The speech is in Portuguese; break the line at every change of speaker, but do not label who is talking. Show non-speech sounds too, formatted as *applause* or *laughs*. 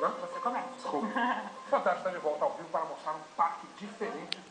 Não?
Você começa.
Desculpa. *laughs* Fantástico, está de volta ao vivo para mostrar um parque diferente